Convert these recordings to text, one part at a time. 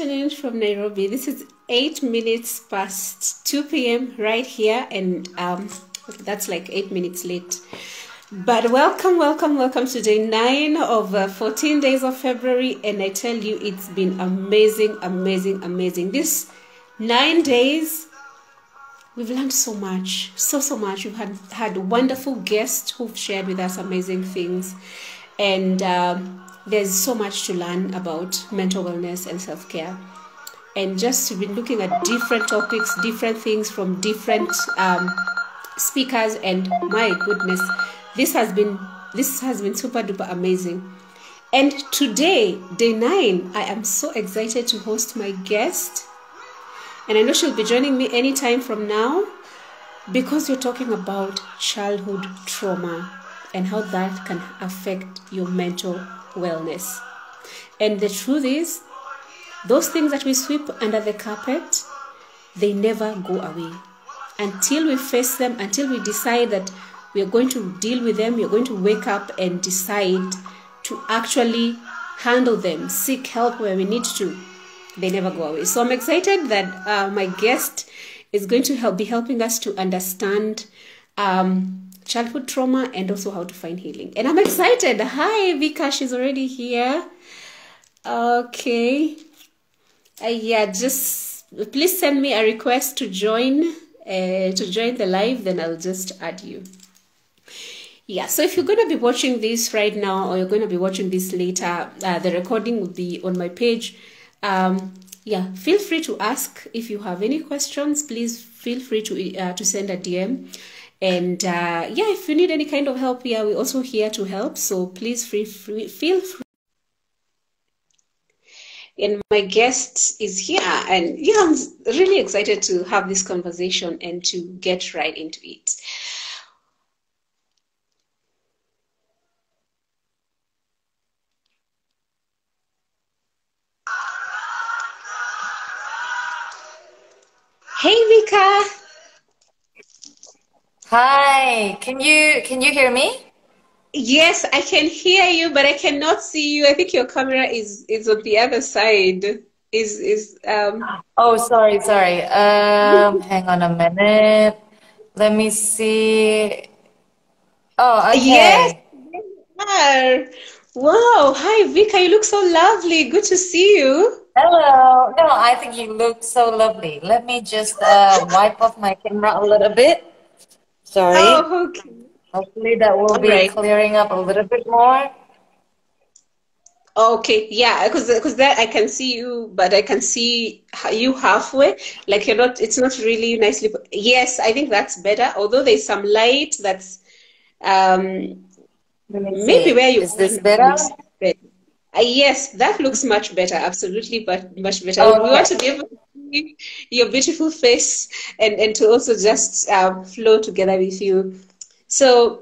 afternoon from Nairobi. This is eight minutes past 2 p.m. right here, and um, that's like eight minutes late. But welcome, welcome, welcome to day nine of uh, 14 days of February, and I tell you, it's been amazing, amazing, amazing. This nine days, we've learned so much, so, so much. We've had, had wonderful guests who've shared with us amazing things, and um, there's so much to learn about mental wellness and self care. And just to be looking at different topics, different things from different um, speakers, and my goodness, this has been this has been super duper amazing. And today, day nine, I am so excited to host my guest. And I know she'll be joining me anytime from now because you're talking about childhood trauma and how that can affect your mental wellness. And the truth is, those things that we sweep under the carpet, they never go away. Until we face them, until we decide that we are going to deal with them, you're going to wake up and decide to actually handle them, seek help where we need to. They never go away. So I'm excited that uh, my guest is going to help be helping us to understand um, childhood trauma and also how to find healing. And I'm excited. Hi, Vika, she's already here. Okay. Uh, yeah, just please send me a request to join uh, to join the live, then I'll just add you. Yeah, so if you're going to be watching this right now or you're going to be watching this later, uh, the recording will be on my page. Um, yeah, feel free to ask if you have any questions. Please feel free to uh, to send a DM. And uh, yeah, if you need any kind of help here, we're also here to help. So please free, free, feel free. And my guest is here, and yeah, I'm really excited to have this conversation and to get right into it. Hi, can you can you hear me? Yes, I can hear you, but I cannot see you. I think your camera is is on the other side. Is is um Oh, sorry, sorry. Um, hang on a minute. Let me see. Oh, okay. Yes, are. Wow. Hi, Vika. You look so lovely. Good to see you. Hello. No, I think you look so lovely. Let me just uh, wipe off my camera a little bit. Sorry. Oh, okay. Hopefully that will All be right. clearing up a little bit more. Okay. Yeah, because because that I can see you, but I can see you halfway. Like you're not. It's not really nicely. Yes, I think that's better. Although there's some light that's um maybe see. where you Is this better? Uh, yes, that looks much better. Absolutely, but much better. We want to be able to see your beautiful face and, and to also just um, flow together with you. So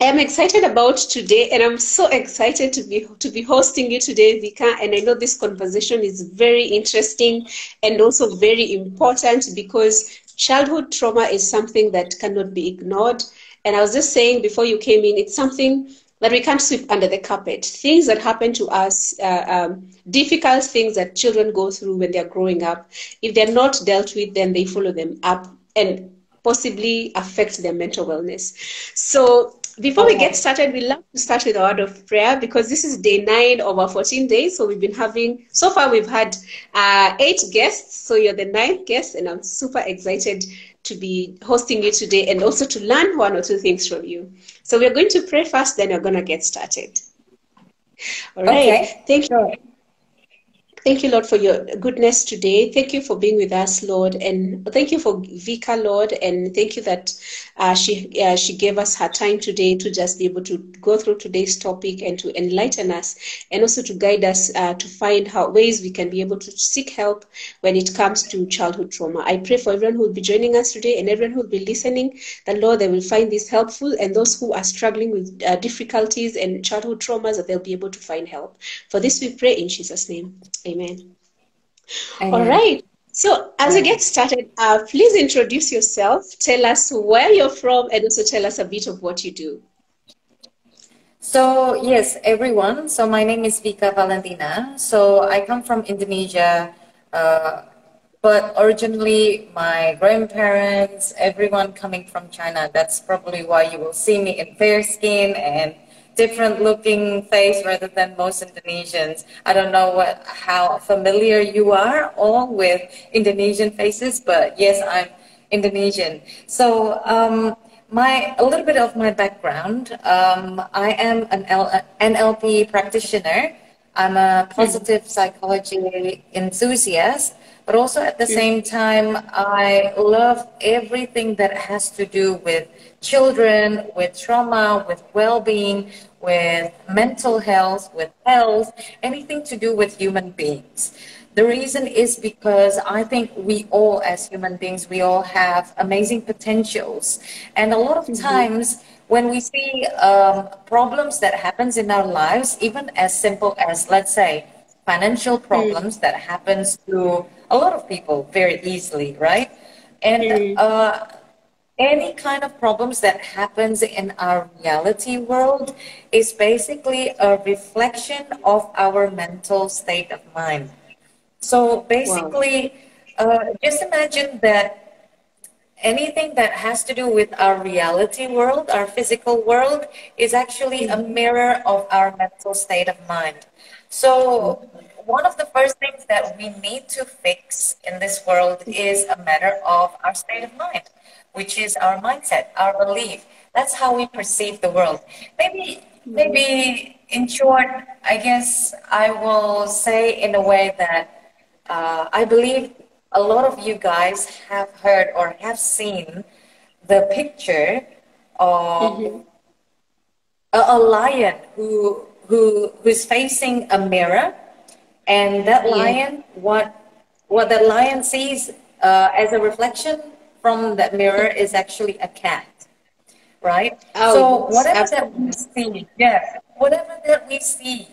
I'm excited about today, and I'm so excited to be to be hosting you today, Vika. And I know this conversation is very interesting and also very important because childhood trauma is something that cannot be ignored. And I was just saying before you came in, it's something that we can't sweep under the carpet. Things that happen to us, uh, um, difficult things that children go through when they're growing up, if they're not dealt with, then they follow them up and possibly affect their mental wellness. So before we get started, we love to start with a word of prayer because this is day nine of our 14 days. So we've been having, so far we've had uh, eight guests. So you're the ninth guest, and I'm super excited to be hosting you today and also to learn one or two things from you. So we're going to pray first, then we're going to get started. All right. Okay. Thank you. Sure. Thank you, Lord, for your goodness today. Thank you for being with us, Lord, and thank you for Vika, Lord, and thank you that uh, she uh, she gave us her time today to just be able to go through today's topic and to enlighten us, and also to guide us uh, to find how ways we can be able to seek help when it comes to childhood trauma. I pray for everyone who will be joining us today and everyone who will be listening, that Lord, they will find this helpful, and those who are struggling with uh, difficulties and childhood traumas, that they'll be able to find help. For this, we pray in Jesus' name. All Amen. right. So, as we get started, uh, please introduce yourself. Tell us where you're from, and also tell us a bit of what you do. So, yes, everyone. So, my name is Vika Valentina. So, I come from Indonesia. Uh, but originally, my grandparents, everyone coming from China, that's probably why you will see me in fair skin and different looking face rather than most Indonesians. I don't know what how familiar you are all with Indonesian faces, but yes, I'm Indonesian. So um, my a little bit of my background. Um, I am an L, NLP practitioner. I'm a positive psychology enthusiast, but also at the same time, I love everything that has to do with children, with trauma, with well-being, with mental health, with health, anything to do with human beings. The reason is because I think we all, as human beings, we all have amazing potentials. And a lot of mm-hmm. times when we see um, problems that happens in our lives, even as simple as, let's say, financial mm. problems mm. that happens to a lot of people very easily, right? And mm. uh, any kind of problems that happens in our reality world is basically a reflection of our mental state of mind. So basically, wow. uh, just imagine that anything that has to do with our reality world, our physical world, is actually a mm-hmm. mirror of our mental state of mind. So one of the first things that we need to fix in this world is a matter of our state of mind, which is our mindset, our belief. That's how we perceive the world. Maybe, maybe in short, I guess I will say in a way that uh, I believe a lot of you guys have heard or have seen the picture of mm-hmm. a, a, lion who who who's facing a mirror, and that yeah. lion what what that lion sees uh, as a reflection from that mirror is actually a cat, right? Oh, so whatever absolutely. that we see, yeah, whatever that we see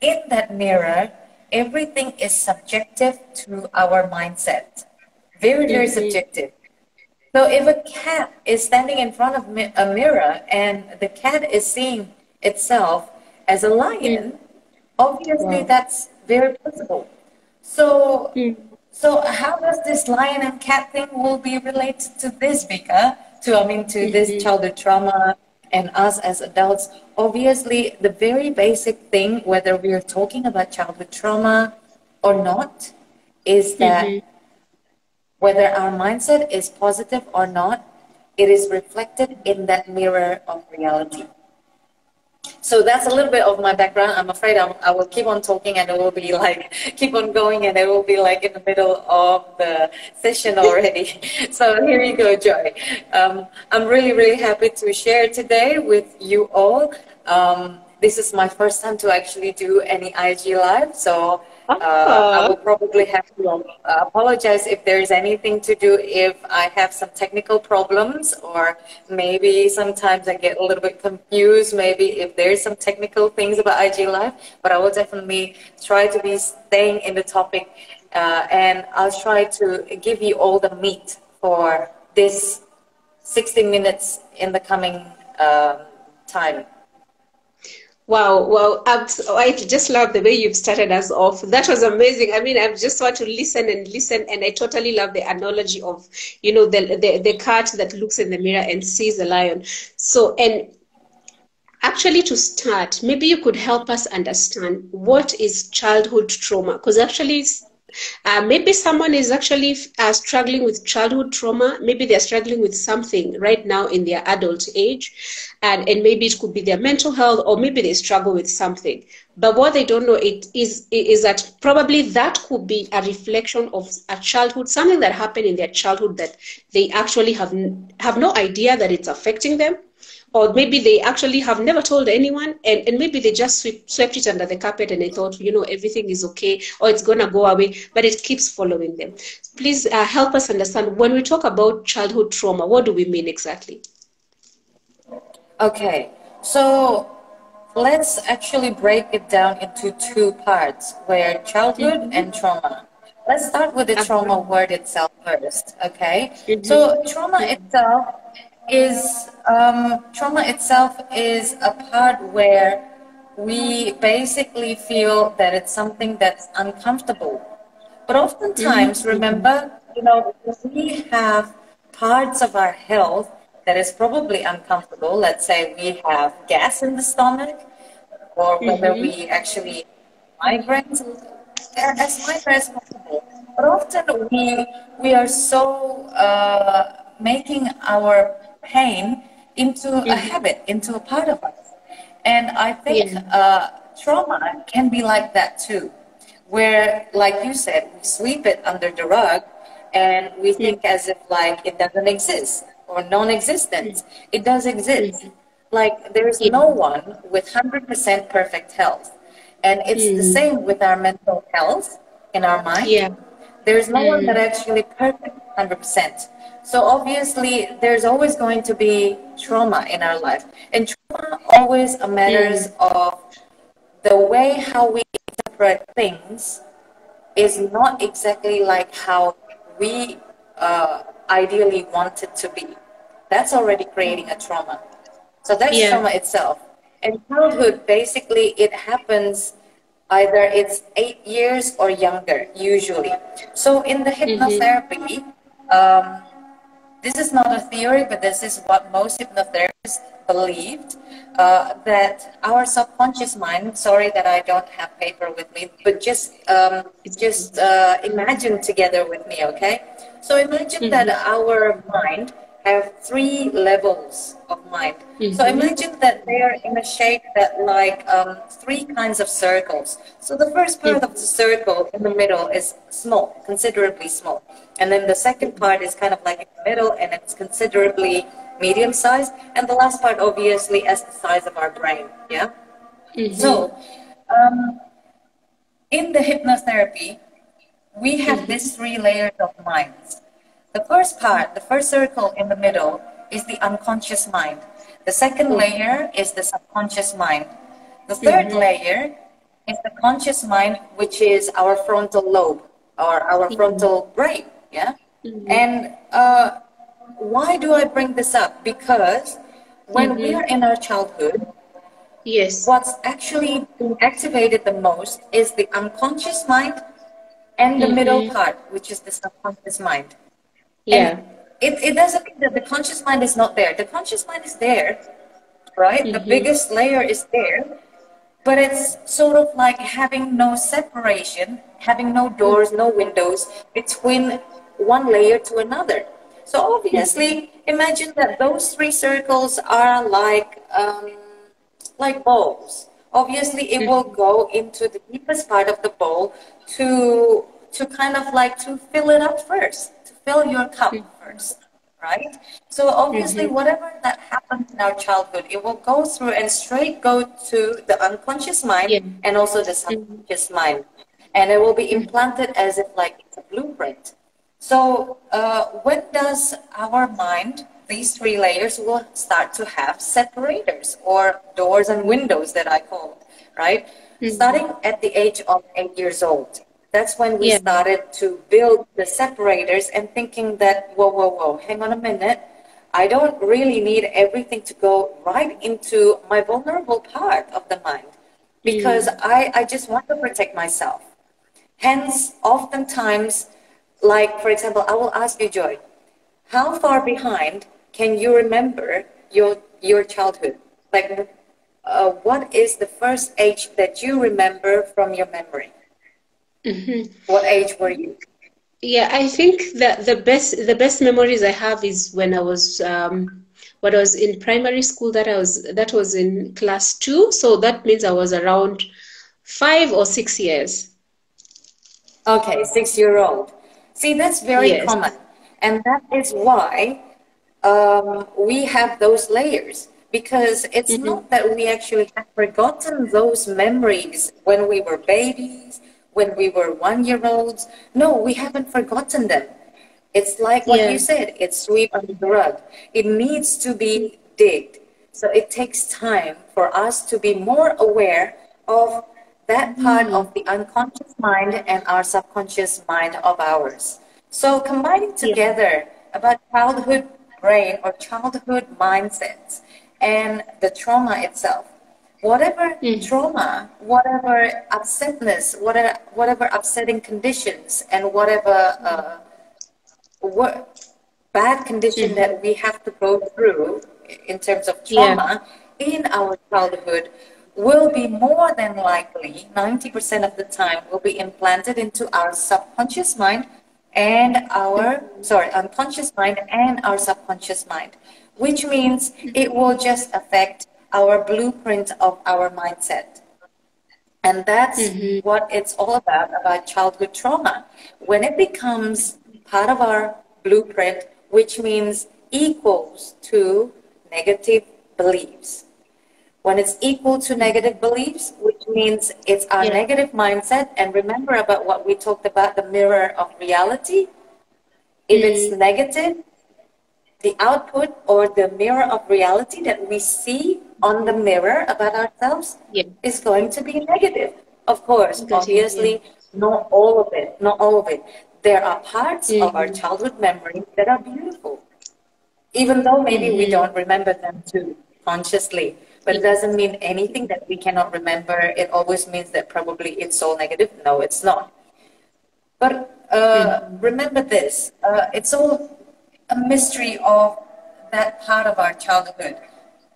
in that mirror everything is subjective to our mindset. Very, very mm-hmm. subjective. So if a cat is standing in front of a mirror and the cat is seeing itself as a lion, obviously that's very possible. So, mm. so how does this lion and cat thing will be related to this, Vika? To I mean, to mm-hmm. this childhood trauma and us as adults, obviously, the very basic thing, whether we're talking about childhood trauma or not, is that mm-hmm. whether our mindset is positive or not, it is reflected in that mirror of reality. So that's a little bit of my background. I'm afraid I'm, i will keep on talking and it will be like, keep on going and it will be like in the middle of the session already. so here you go, Joy. Um, I'm really, really happy to share today with you all. Um, this is my first time to actually do any IG live. So uh, I will probably have to uh, apologize if there's anything to do if I have some technical problems or maybe sometimes I get a little bit confused maybe if there's some technical things about IG Live but I will definitely try to be staying in the topic uh, and I'll try to give you all the meat for this 60 minutes in the coming um, time. Wow, wow. I just love the way you've started us off. That was amazing. I mean, I just want to listen and listen, and I totally love the analogy of, you know, the, the, the cat that looks in the mirror and sees a lion. So, and actually to start, maybe you could help us understand what is childhood trauma, because actually uh, maybe someone is actually uh, struggling with childhood trauma. Maybe they're struggling with something right now in their adult age, and, and maybe it could be their mental health, or maybe they struggle with something. But what they don't know it is is that probably that could be a reflection of a childhood, something that happened in their childhood that they actually have have no idea that it's affecting them. Or maybe they actually have never told anyone and, and maybe they just sweep, swept it under the carpet and they thought you know everything is okay or it's going to go away but it keeps following them. Please uh, help us understand when we talk about childhood trauma what do we mean exactly okay so let's actually break it down into two parts where childhood mm-hmm. and trauma let's start with the trauma word itself first okay mm-hmm. so trauma itself is um, trauma itself is a part where we basically feel that it's something that's uncomfortable. But oftentimes, Mm-hmm. remember, you know, we have parts of our health that is probably uncomfortable. Let's say we have gas in the stomach, or whether Mm-hmm. we actually migraines as much as possible. But often we we are so uh, making our pain into a habit, into a part of us. And I think Yeah. uh, trauma can be like that too, where, like you said, we sweep it under the rug and we think as if like it doesn't exist or non-existent. Mm-hmm. It does exist. Mm-hmm. Like there's no one with 100% perfect health. And it's the mm. same with our mental health in our mind. Yeah. There's no one that mm. actually perfect 100%. So obviously, there's always going to be trauma in our life, and trauma always a matters mm. of the way how we interpret things is not exactly like how we uh, ideally want it to be. That's already creating a trauma. So that's Yeah. trauma itself. In childhood, basically, it happens either it's eight years or younger, usually. So in the hypnotherapy, um, this is not a theory, but this is what most hypnotherapists believed uh, that our subconscious mind. Sorry that I don't have paper with me, but just um, just uh, imagine together with me, okay? So imagine that our mind have three levels of mind. So imagine that they are in a shape that like um, three kinds of circles. So the first part of the circle in the middle is small, considerably small. And then the second part is kind of like in the middle and it's considerably medium sized. And the last part obviously as the size of our brain. Yeah? So um, in the hypnotherapy, we have these three layers of minds. The first part, the first circle in the middle, is the unconscious mind. The second layer is the subconscious mind. The 3rd mm-hmm. layer is the conscious mind, which is our frontal lobe or our mm-hmm. frontal brain. Yeah. Mm-hmm. And uh, why do I bring this up? Because when we are in our childhood, Yes. what's actually being activated the most is the unconscious mind and the middle mm-hmm. part, which is the subconscious mind. Yeah. It, it doesn't mean that the conscious mind is not there. The conscious mind is there, right? The mm-hmm. biggest layer is there, but it's sort of like having no separation, having no doors, no mm-hmm. windows between one layer to another. So obviously, imagine that those three circles are like um, like bowls. Obviously, it will go into the deepest part of the bowl to to kind of like to fill it up first, to fill your cup mm-hmm. first, right? So obviously, mm-hmm. whatever that happens in our childhood, it will go through and straight go to the unconscious mind Yeah. and also the mm-hmm. subconscious mind, and it will be implanted as if like it's a blueprint. So uh, when does our mind, these three layers, will start to have separators or doors and windows that I call, right? Starting at the age of eight years old. That's when we Yeah. started to build the separators and thinking that, whoa, whoa, whoa, hang on a minute. I don't really need everything to go right into my vulnerable part of the mind because I, I just want to protect myself. Hence, oftentimes, like for example, I will ask you, Joy, how far behind can you remember your your childhood? Like, uh, what is the first age that you remember from your memory? What age were you? Yeah, I think that the best the best memories I have is when I was um, when I was in primary school. That I was that was in class two, so that means I was around five or six years. Okay, six year old. See, that's very Yes. common. And that is why um, we have those layers. Because it's not that we actually have forgotten those memories when we were babies, when we were one year olds. No, we haven't forgotten them. It's like what Yeah. you said, it's sweep under the rug. It needs to be digged. So it takes time for us to be more aware of that part hmm. of the unconscious mind and our subconscious mind of ours. So combining together about childhood brain or childhood mindsets and the trauma itself. Whatever mm. trauma, whatever upsetness, whatever whatever upsetting conditions, and whatever uh, what bad condition mm. that we have to go through in terms of trauma yeah. in our childhood will be more than likely 90% of the time will be implanted into our subconscious mind and our sorry unconscious mind and our subconscious mind which means it will just affect our blueprint of our mindset. And that's mm-hmm. what it's all about, about childhood trauma. When it becomes part of our blueprint, which means equals to negative beliefs. When it's equal to negative beliefs, which means it's our yeah. negative mindset, and remember about what we talked about the mirror of reality. If mm-hmm. it's negative, the output or the mirror of reality that we see on the mirror about ourselves yeah. is going to be negative. Of course, obviously, yeah. not all of it, not all of it. There are parts mm-hmm. of our mm-hmm. childhood memories that are beautiful, even though maybe mm-hmm. we don't remember them too consciously. But it doesn't mean anything that we cannot remember. It always means that probably it's all negative. No, it's not. But uh, mm-hmm. remember this: uh, it's all a mystery of that part of our childhood.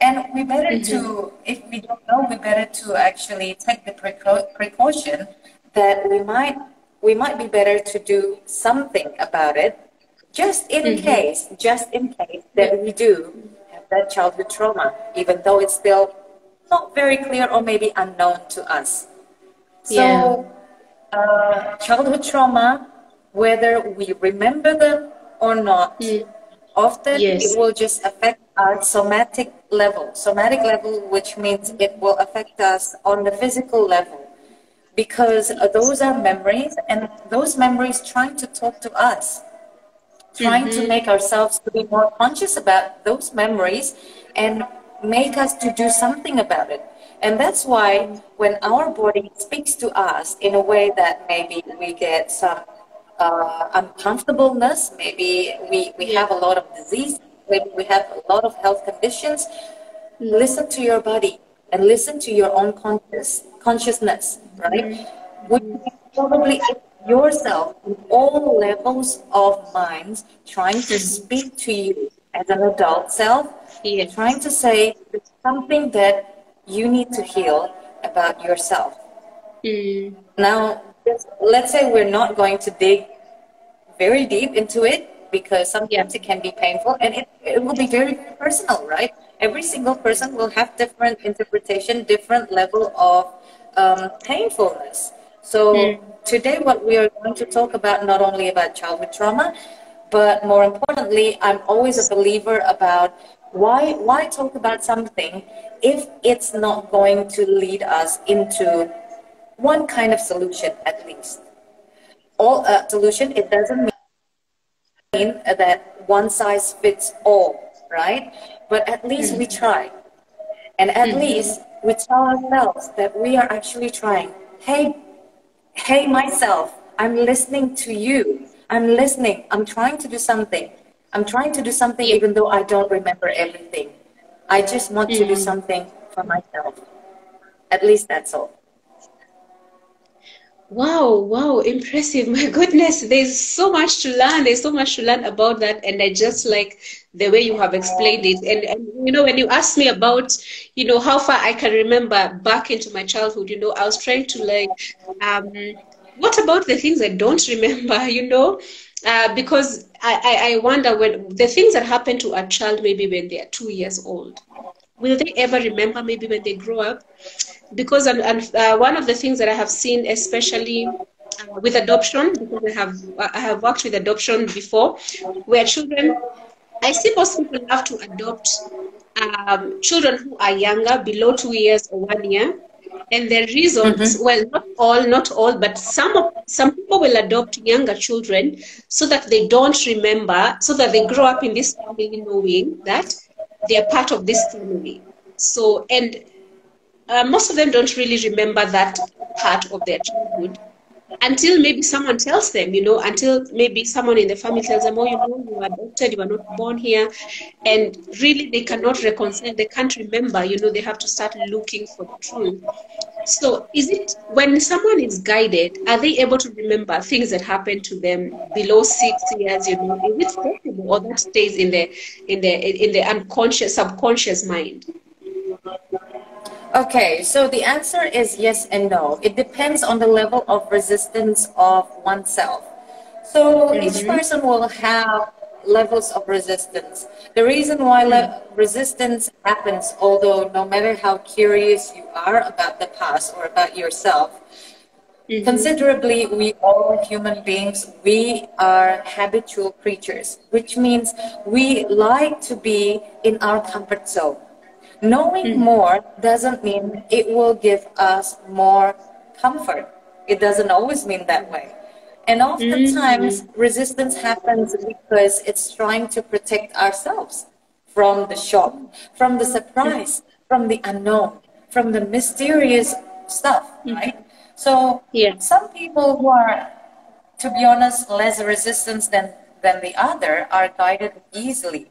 And we better mm-hmm. to, if we don't know, we better to actually take the precaution that we might we might be better to do something about it, just in mm-hmm. case, just in case that we do have that childhood trauma, even though it's still not very clear or maybe unknown to us. So, yeah. uh, childhood trauma, whether we remember them or not, mm. often yes. it will just affect our somatic level. Somatic level, which means it will affect us on the physical level. Because those are memories, and those memories trying to talk to us, trying mm-hmm. to make ourselves to be more conscious about those memories and make us to do something about it. And that's why when our body speaks to us in a way that maybe we get some uh, uncomfortableness, maybe we, we have a lot of disease, maybe we have a lot of health conditions, listen to your body and listen to your own conscious, consciousness, right? Mm-hmm. Would probably yourself in all levels of minds trying to speak to you as an adult self, yes. trying to say something that you need to heal about yourself. Mm. Now, let's say we're not going to dig very deep into it because sometimes it can be painful and it, it will be very personal, right? Every single person will have different interpretation, different level of um, painfulness. So mm. today, what we are going to talk about not only about childhood trauma, but more importantly, I'm always a believer about why why talk about something if it's not going to lead us into one kind of solution at least. All uh, solution, it doesn't mean that one size fits all, right? But at least mm-hmm. we try. And at mm-hmm. least we tell ourselves that we are actually trying. Hey, hey, myself, I'm listening to you. I'm listening. I'm trying to do something. I'm trying to do something even though I don't remember everything. I just want mm-hmm. to do mm-hmm. something for myself. At least that's all. Wow, wow, impressive. My goodness, there's so much to learn. There's so much to learn about that. And I just like the way you have explained it. And, and, you know, when you asked me about, you know, how far I can remember back into my childhood, you know, I was trying to like, um, what about the things I don't remember, you know? Uh, because I, I, I wonder when the things that happen to a child maybe when they are two years old, will they ever remember maybe when they grow up? Because and, and uh, one of the things that I have seen, especially uh, with adoption, because I have I have worked with adoption before, where children, I see most people have to adopt um, children who are younger, below two years or one year. And the reasons, mm-hmm. well, not all, not all, but some of, some people will adopt younger children so that they don't remember, so that they grow up in this family knowing that they are part of this family. So, and uh, most of them don't really remember that part of their childhood. until maybe someone tells them, you know, until maybe someone in the family tells them, oh, you know, you were adopted, you were not born here. And really, they cannot reconcile, they can't remember, you know, they have to start looking for the truth. So, is it when someone is guided, are they able to remember things that happened to them below six years? You know, is it possible, or that stays in the in the in the unconscious, subconscious mind? Okay, so the answer is yes and no. It depends on the level of resistance of oneself. So mm-hmm. each person will have levels of resistance. The reason why le- resistance happens, although no matter how curious you are about the past or about yourself, mm-hmm. considerably we all human beings, we are habitual creatures, which means we like to be in our comfort zone. Knowing mm-hmm. more doesn't mean it will give us more comfort. It doesn't always mean that way. And oftentimes, mm-hmm. resistance happens because it's trying to protect ourselves from the shock, from the surprise, from the unknown, from the mysterious stuff, mm-hmm. right? So, yeah. some people who are, to be honest, less resistant than, than the other are guided easily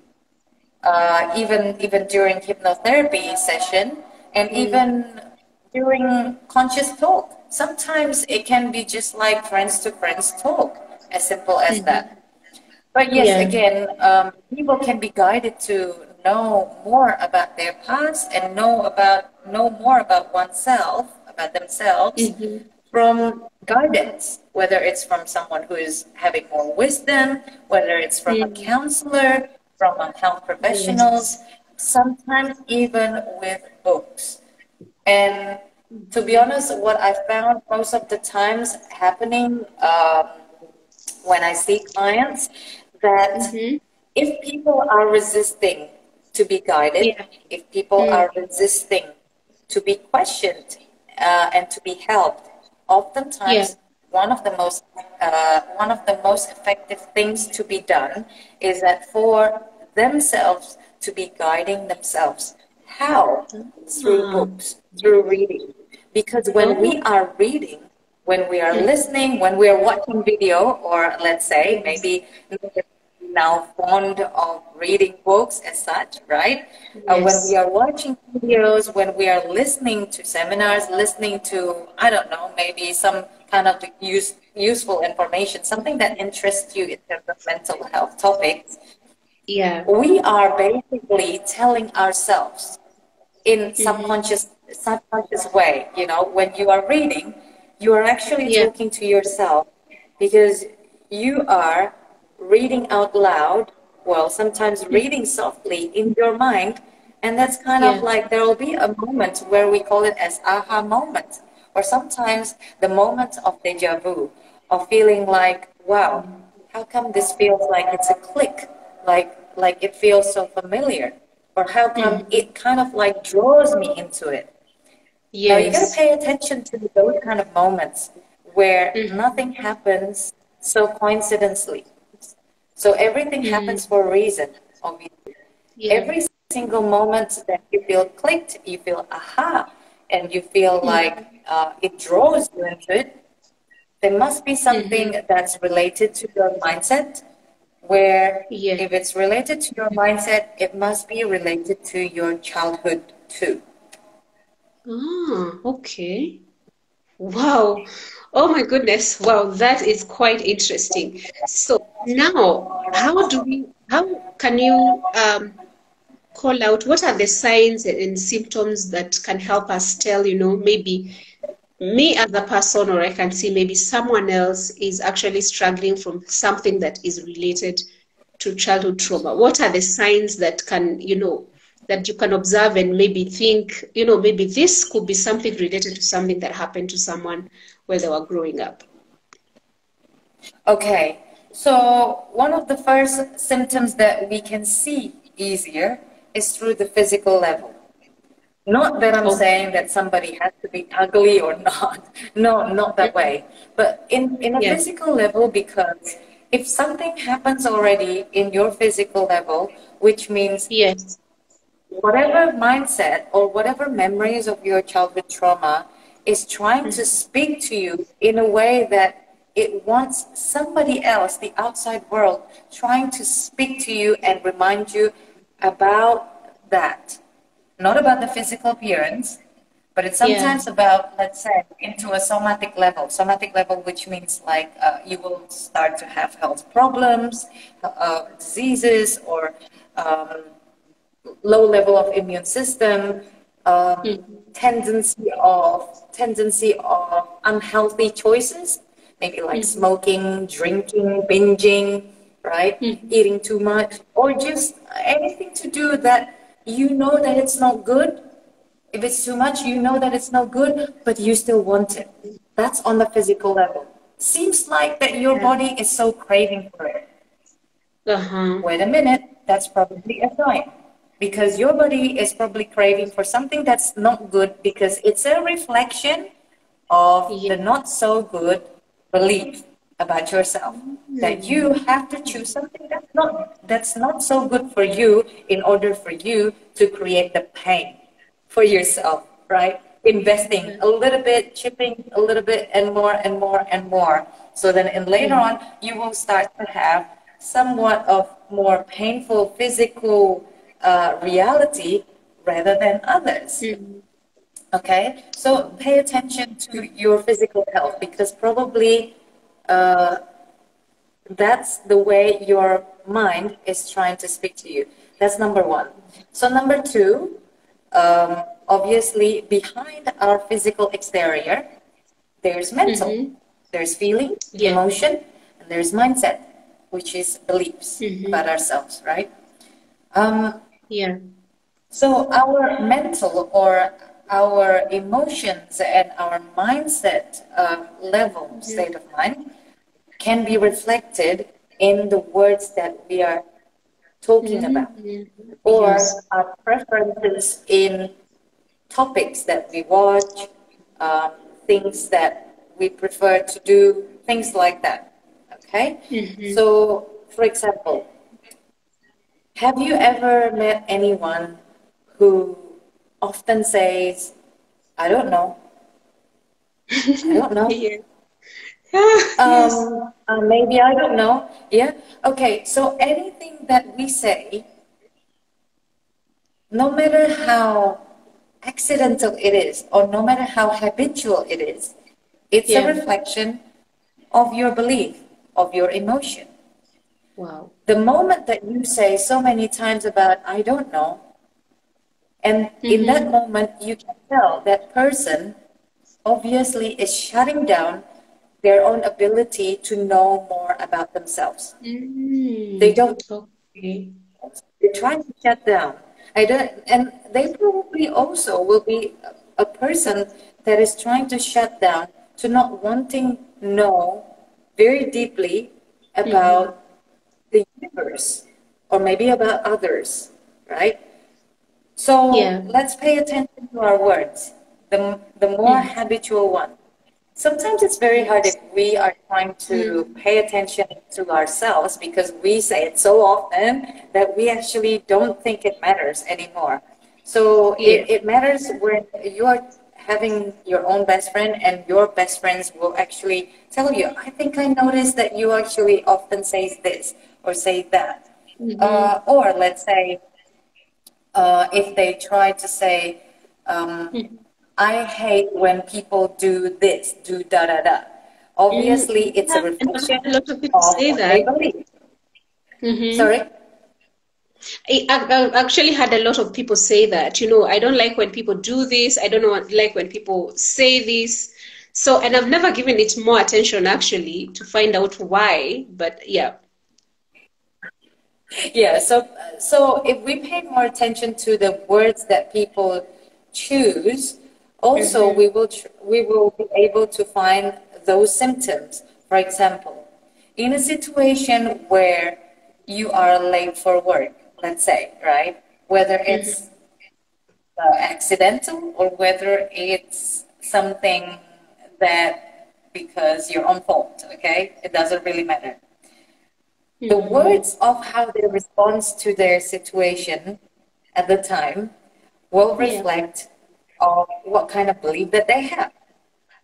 uh, even even during hypnotherapy session and mm. even during conscious talk. Sometimes it can be just like friends to friends talk, as simple as mm-hmm. that. But yes, yeah. again, um, people can be guided to know more about their past and know about know more about oneself, about themselves, mm-hmm. from guidance, whether it's from someone who is having more wisdom, whether it's from mm-hmm. a counselor, from health professionals, sometimes even with books. And to be honest, what I found most of the times happening um, when I see clients that mm-hmm. if people are resisting to be guided, yeah. if people mm. are resisting to be questioned uh, and to be helped, oftentimes yeah. one of the most uh, one of the most effective things to be done is that for themselves to be guiding themselves. How? Through books, through reading. Because when we are reading, when we are listening, when we are watching video, or let's say maybe now fond of reading books as such, right? Yes. Uh, when we are watching videos, when we are listening to seminars, listening to, I don't know, maybe some kind of use, useful information, something that interests you in terms of mental health topics, yeah we are basically telling ourselves in mm-hmm. subconscious subconscious way you know when you are reading you are actually yeah. talking to yourself because you are reading out loud well sometimes mm-hmm. reading softly in your mind and that's kind yeah. of like there will be a moment where we call it as aha moment or sometimes the moment of deja vu of feeling like wow how come this feels like it's a click like like it feels so familiar or how come mm. it kind of like draws me into it yeah you got to pay attention to those kind of moments where mm. nothing happens so coincidentally so everything mm. happens for a reason obviously yeah. every single moment that you feel clicked you feel aha and you feel mm. like uh, it draws you into it there must be something mm-hmm. that's related to your mindset where yeah. if it's related to your mindset, it must be related to your childhood too. Ah, okay. Wow. Oh my goodness. Wow, that is quite interesting. So now, how do we, how can you um, call out what are the signs and symptoms that can help us tell, you know, maybe me as a person or I can see maybe someone else is actually struggling from something that is related to childhood trauma? What are the signs that can, you know, that you can observe and maybe think, you know, maybe this could be something related to something that happened to someone where they were growing up? Okay. So, one of the first symptoms that we can see easier is through the physical level. Not that I'm oh. saying that somebody has to be ugly or not. No, not that way. But in, in a yes. physical level, because if something happens already in your physical level, which means yes, whatever mindset or whatever memories of your childhood trauma is trying to mm-hmm. speak to you in a way that it wants somebody else, the outside world, trying to speak to you and remind you about that. Not about the physical appearance, but it's sometimes yeah. about, let's say, into a somatic level. Somatic level, which means like uh, you will start to have health problems, uh, diseases, or um, low level of immune system, um, mm-hmm. tendency of tendency of unhealthy choices, maybe like mm-hmm. smoking, drinking, binging, right, mm-hmm. eating too much, or just anything to do that you know that it's not good. If it's too much, you know that it's not good, but you still want it. That's on the physical level. Seems like that your body is so craving for it. Uh-huh. Wait a minute, that's probably a sign because your body is probably craving for something that's not good because it's a reflection of yeah. the not so good belief about yourself that you have to choose something that's not that's not so good for you in order for you to create the pain for yourself right investing a little bit chipping a little bit and more and more and more so then in later on you will start to have somewhat of more painful physical uh, reality rather than others. Mm-hmm. Okay, so pay attention to your physical health because probably uh, that's the way your mind is trying to speak to you. That's number one. So, number two, um, obviously, behind our physical exterior, there's mental, mm-hmm. there's feeling, yeah. emotion, and there's mindset, which is beliefs mm-hmm. about ourselves, right? Um, yeah. So our mental or our emotions and our mindset uh, level, state of mind, can be reflected in the words that we are talking mm-hmm. about, or yes. our preferences in topics that we watch, um, things that we prefer to do, things like that. Okay? Mm-hmm. So, for example, have you ever met anyone who often says, I don't know? I don't know. um, uh, maybe I don't know. Yeah. Okay. So anything that we say, no matter how accidental it is, or no matter how habitual it is, it's yeah. a reflection of your belief, of your emotion. Wow. The moment that you say so many times about, I don't know, and mm-hmm. in that moment, you can tell that person obviously is shutting down their own ability to know more about themselves. Mm-hmm. They don't. Okay. They're trying to shut down. I don't, and they probably also will be a person that is trying to shut down to not wanting know very deeply about mm-hmm the universe or maybe about others, right? So yeah. let's pay attention to our words, the, the more mm. habitual one. Sometimes it's very hard if we are trying to mm. pay attention to ourselves because we say it so often that we actually don't think it matters anymore. So yeah. it, it matters when you are having your own best friend and your best friends will actually tell you, I think I noticed that you actually often say this or say that. Mm-hmm. Uh, or let's say, uh, if they try to say, um, mm-hmm. I hate when people do this, do da da da. Obviously, mm-hmm. it's a reflection a lot of people of say that. Mm-hmm. Sorry? I, I actually had a lot of people say that, you know, I don't like when people do this. I don't like when people say this. So, and I've never given it more attention actually to find out why. But yeah, yeah so so if we pay more attention to the words that people choose also mm-hmm. we will tr- we will be able to find those symptoms for example in a situation where you are late for work let's say right whether mm-hmm. it's mm-hmm. uh, accidental or whether it's something that because you're on fault okay it doesn't really matter the words of how they respond to their situation at the time will reflect yeah. of what kind of belief that they have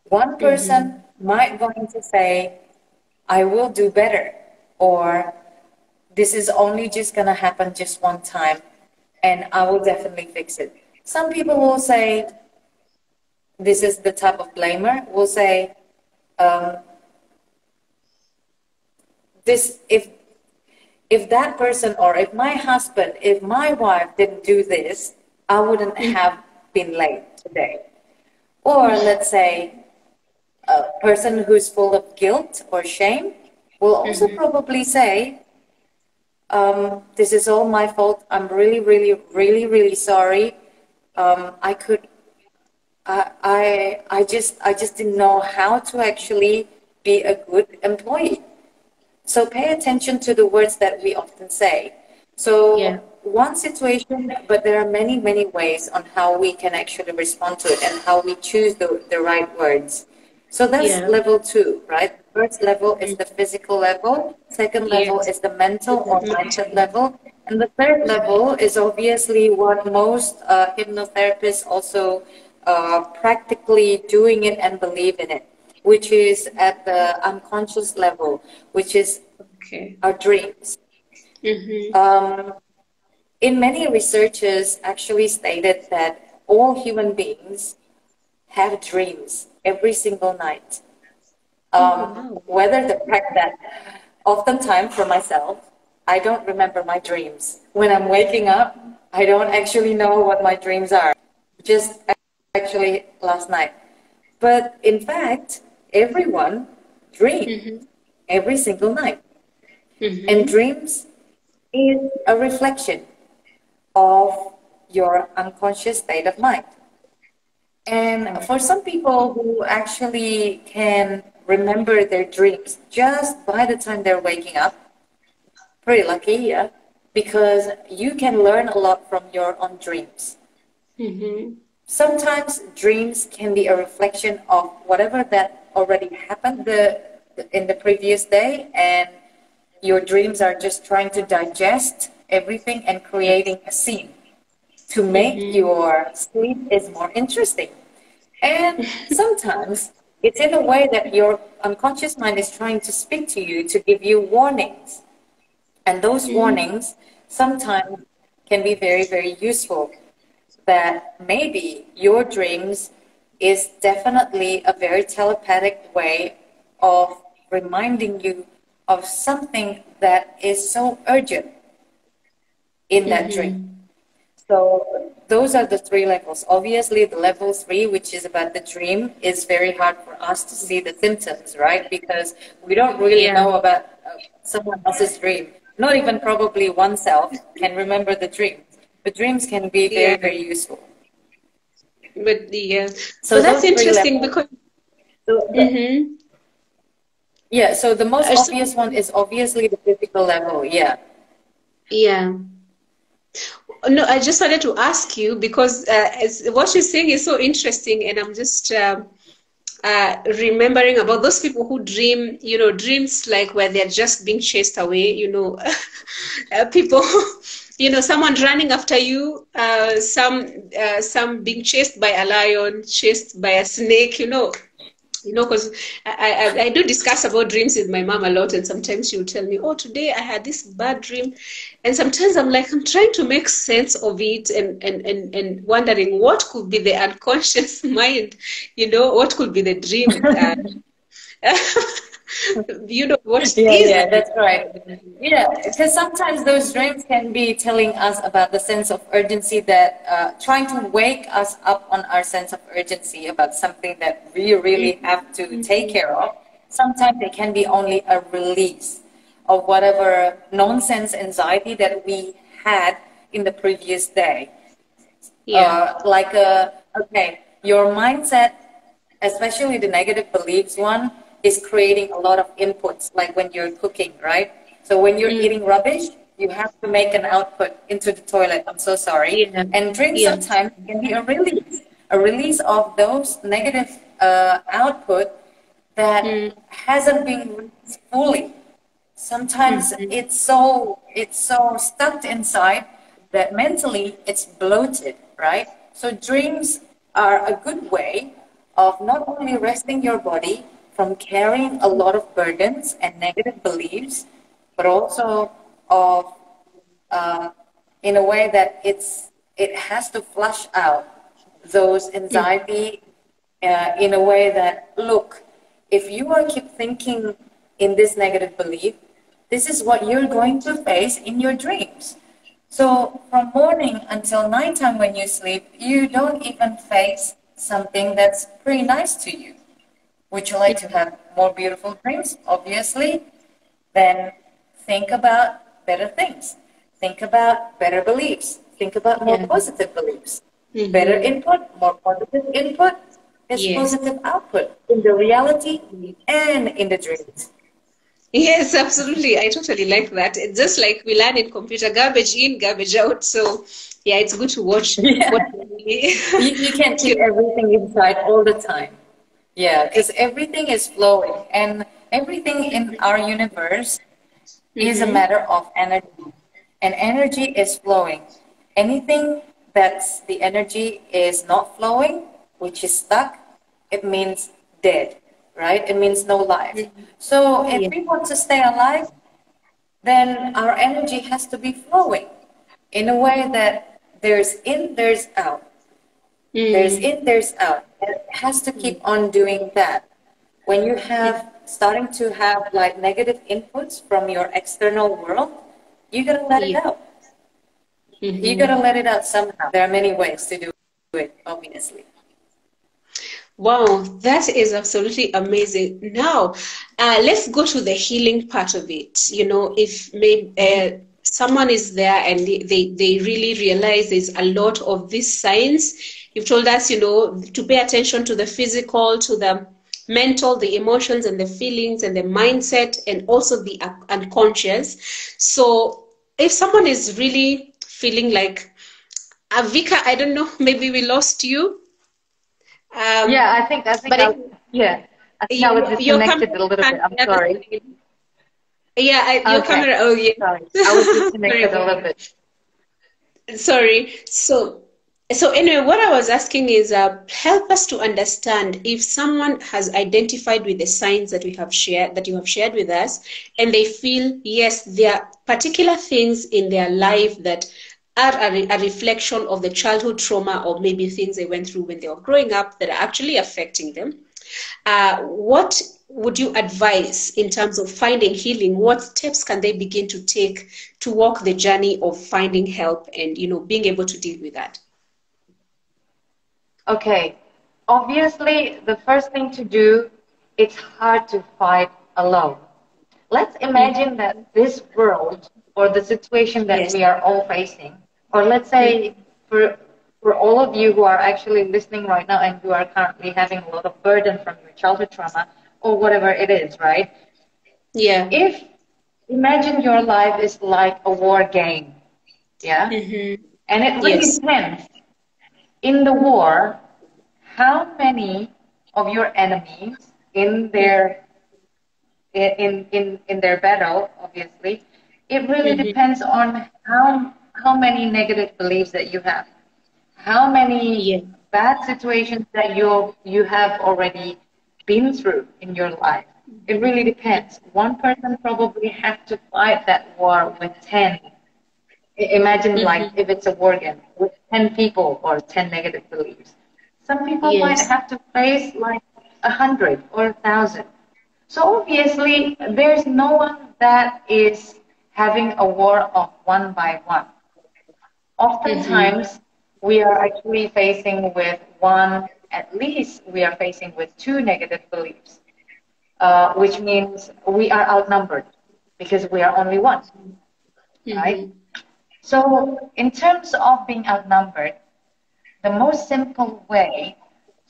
One person mm-hmm. might going to say, I will do better, or this is only just going to happen just one time, and I will definitely fix it. Some people will say, this is the type of blamer, will say, um, this if if that person or if my husband, if my wife didn't do this, I wouldn't have been late today. Or let's say a person who's full of guilt or shame will also mm-hmm. probably say, um, This is all my fault. I'm really, really, really, really sorry. Um, I could. I, I I just I just didn't know how to actually be a good employee. So pay attention to the words that we often say. So yeah. one situation, but there are many, many ways on how we can actually respond to it and how we choose the, the right words. So that's yeah. level two, right? First level is the physical level. Second level yes. is the mental or mindset level. And the third level is obviously what most uh, hypnotherapists also uh, practically doing it and believe in it which is at the unconscious level, which is okay. our dreams. Mm-hmm. Um, in many researchers actually stated that all human beings have dreams every single night. Um, oh, Whether the fact that oftentimes for myself, I don't remember my dreams. When I'm waking up, I don't actually know what my dreams are. Just actually last night. But in fact, everyone dream mm-hmm. every single night. Mm-hmm. And dreams is a reflection of your unconscious state of mind. And for some people who actually can remember their dreams just by the time they're waking up, pretty lucky, yeah, because you can learn a lot from your own dreams. Mm-hmm. Sometimes dreams can be a reflection of whatever that already happened the, in the previous day and your dreams are just trying to digest everything and creating a scene to make mm-hmm. your sleep is more interesting and sometimes it's in a way that your unconscious mind is trying to speak to you to give you warnings and those mm-hmm. warnings sometimes can be very very useful that maybe your dreams is definitely a very telepathic way of reminding you of something that is so urgent in that mm-hmm. dream. So those are the three levels. Obviously, the level three, which is about the dream, is very hard for us to see the symptoms, right? Because we don't really yeah. know about uh, someone else's dream. Not even probably oneself can remember the dream. But dreams can be very, yeah. very useful with the uh, so, so that's interesting because so mm-hmm. yeah so the most uh, obvious one is obviously the physical level yeah yeah no i just wanted to ask you because uh, what you're saying is so interesting and i'm just um, uh, remembering about those people who dream, you know, dreams like where they're just being chased away, you know, uh, people you know someone running after you uh, some uh, some being chased by a lion chased by a snake you know. You know because I, I, I do discuss about dreams with my mom a lot and sometimes she'll tell me oh today i had this bad dream. And sometimes i'm like i'm trying to make sense of it and and and, and wondering what could be the unconscious mind you know what could be the dream uh, you know what yeah, yeah that's right. Yeah because sometimes those dreams can be telling us about the sense of urgency that uh, trying to wake us up on our sense of urgency about something that we really mm-hmm. have to take care of. Sometimes it can be only a release of whatever nonsense anxiety that we had in the previous day. Yeah. Uh, like a uh, okay your mindset especially the negative beliefs one is creating a lot of inputs, like when you're cooking, right? So when you're mm. eating rubbish, you have to make an output into the toilet. I'm so sorry. Yeah. And drink yeah. sometimes can be a release, a release of those negative uh, output that mm. hasn't been released fully. Sometimes mm-hmm. it's so it's so stuck inside that mentally it's bloated, right? So dreams are a good way of not only resting your body from carrying a lot of burdens and negative beliefs, but also of uh, in a way that it's it has to flush out those anxiety uh, in a way that look if you are keep thinking in this negative belief this is what you're going to face in your dreams. So from morning until nighttime when you sleep you don't even face something that's pretty nice to you would you like to have more beautiful dreams obviously then think about better things think about better beliefs think about more yeah. positive beliefs mm-hmm. better input more positive input is yes. positive output in the reality and in the dreams Yes, absolutely. I totally like that. It's just like we learn in computer, garbage in, garbage out. So yeah, it's good to watch. Yeah. you, you can't keep everything inside all the time. Yeah, because everything is flowing and everything in our universe mm-hmm. is a mm-hmm. matter of energy. And energy is flowing. Anything that's the energy is not flowing, which is stuck, it means dead, right? It means no life. Mm-hmm. So if yeah. we want to stay alive, then our energy has to be flowing in a way that there's in, there's out. Mm. There's in, there's out. It has to keep on doing that. When you have starting to have like negative inputs from your external world, you gotta let yeah. it out. Mm-hmm. You gotta let it out somehow. There are many ways to do it, obviously. Wow, that is absolutely amazing. Now, uh, let's go to the healing part of it. You know, if maybe uh, someone is there and they, they, they really realize there's a lot of these signs, you've told us, you know, to pay attention to the physical, to the mental, the emotions and the feelings and the mindset, and also the unconscious. So if someone is really feeling like, Avika, I don't know, maybe we lost you. Um, yeah, I think I think I, yeah. I think you, I was disconnected a little bit. I'm sorry. Yeah, I, your okay. camera. Oh, yeah. Sorry, I was disconnected a little bit. Sorry. So so anyway, what I was asking is uh, help us to understand if someone has identified with the signs that we have shared, that you have shared with us, and they feel yes, there are particular things in their life that are a, a reflection of the childhood trauma or maybe things they went through when they were growing up that are actually affecting them. Uh, what would you advise in terms of finding healing? What steps can they begin to take to walk the journey of finding help and you know being able to deal with that? Okay, obviously the first thing to do, it's hard to fight alone. Let's imagine that this world or the situation that yes. we are all facing, or let's say for for all of you who are actually listening right now and who are currently having a lot of burden from your childhood trauma or whatever it is, right? Yeah. If imagine your life is like a war game, yeah, mm-hmm. and it really yes. depends in the war, how many of your enemies in their in in in their battle, obviously, it really mm-hmm. depends on how how many negative beliefs that you have, how many yeah. bad situations that you you have already been through in your life. It really depends. One person probably has to fight that war with ten Imagine mm-hmm. like if it's a war game with 10 people or 10 negative beliefs. Some people yes. might have to face like a hundred or a thousand. So obviously there's no one that is having a war of one by one. Oftentimes mm-hmm. we are actually facing with one, at least we are facing with two negative beliefs, uh, which means we are outnumbered because we are only one, mm-hmm. right? So, in terms of being outnumbered, the most simple way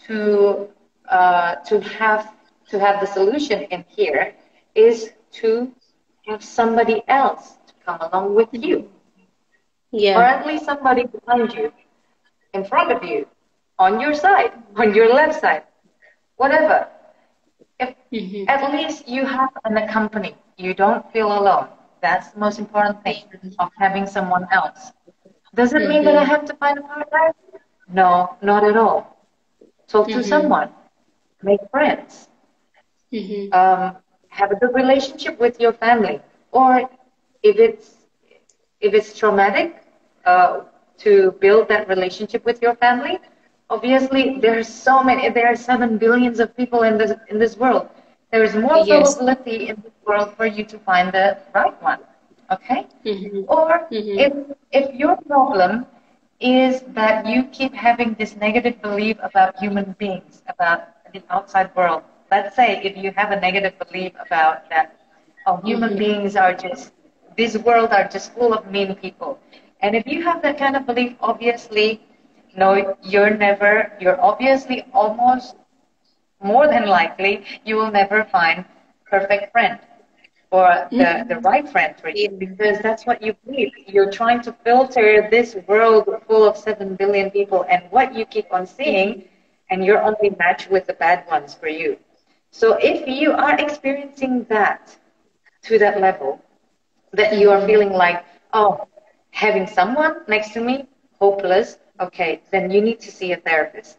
to uh, to have to have the solution in here is to have somebody else to come along with you, yeah, or at least somebody behind you, in front of you, on your side, on your left side, whatever. If mm-hmm. at least you have an accompany, you don't feel alone. That's the most important thing of having someone else. Does it mean mm-hmm. that I mm-hmm. have to find a partner? No, not at all. Talk mm-hmm. to someone. make friends, Mm-hmm. um, have a good relationship with your family, or if it's if it's traumatic uh, to build that relationship with your family, obviously there are so many. There are seven billions of people in this in this world. There is more Yes. probability in this world for you to find the right one. Okay. Mm-hmm. Or Mhm. if if your problem is that you keep having this negative belief about human beings, about the outside world. Let's say if you have a negative belief about that, oh, human Mhm. beings are just this world are just full of mean people. And if you have that kind of belief, obviously, no, you're never, you're obviously almost more than likely you will never find perfect friend or the, mm-hmm. the right friend for you because that's what you believe. You're trying to filter this world full of seven billion people and what you keep on seeing and you're only matched with the bad ones for you. So if you are experiencing that to that level, that you are mm-hmm. feeling like, oh, having someone next to me, hopeless, okay, then you need to see a therapist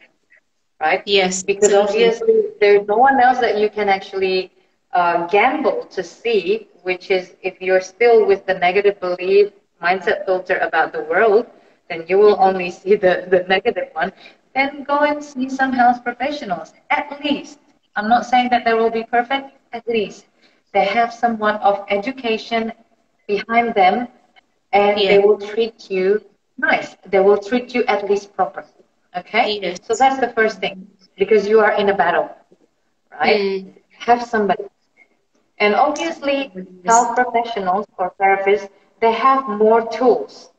right? Yes, Because obviously there's no one else that you can actually uh, gamble to see, which is if you're still with the negative belief mindset filter about the world, then you will only see the, the negative one. Then go and see some health professionals, at least. I'm not saying that they will be perfect, at least. They have somewhat of education behind them and Yeah. they will treat you nice. They will treat you at least properly. Okay? Yes. So that's the first thing because you are in a battle, right? Mm. Have somebody. And obviously, health professionals or therapists, they have more tools.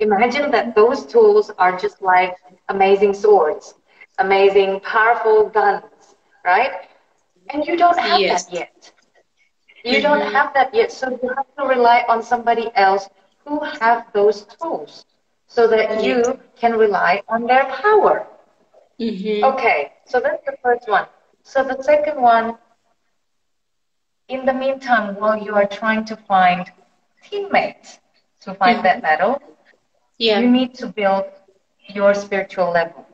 Imagine that those tools are just like amazing swords, amazing, powerful guns, right? And you don't have Yes. that yet. You don't Mhm. have that yet, so you have to rely on somebody else who have those tools so that you can rely on their power. Mm-hmm. Okay, so that's the first one. So the second one, in the meantime, while you are trying to find teammates to fight that medal, Yeah. you need to build your spiritual level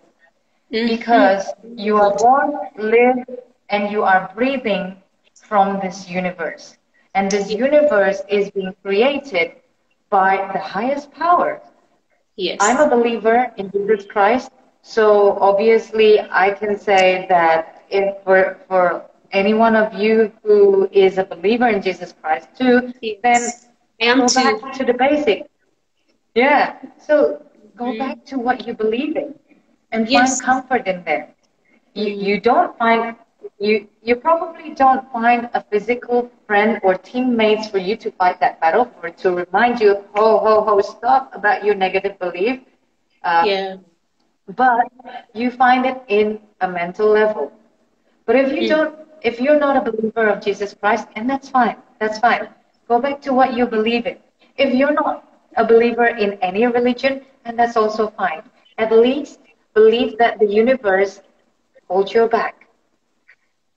Mhm. because you are born, live, and you are breathing from this universe. And this universe is being created by the highest power. Yes. I'm a believer in Jesus Christ, so obviously I can say that if for, for any one of you who is a believer in Jesus Christ too, Yes. then I am go too. back to the basics. Yeah, so go Mhm. back to what you believe in and Yes. find comfort in there. You, Mhm. you don't find you you probably don't find a physical friend or teammates for you to fight that battle for to remind you ho ho ho stop about your negative belief. Uh, Yeah. but you find it in a mental level. But if you don't if you're not a believer of jesus christ and that's fine. That's fine. Go back to what you believe in. If you're not a believer in any religion and that's also fine. At least believe that the universe holds your back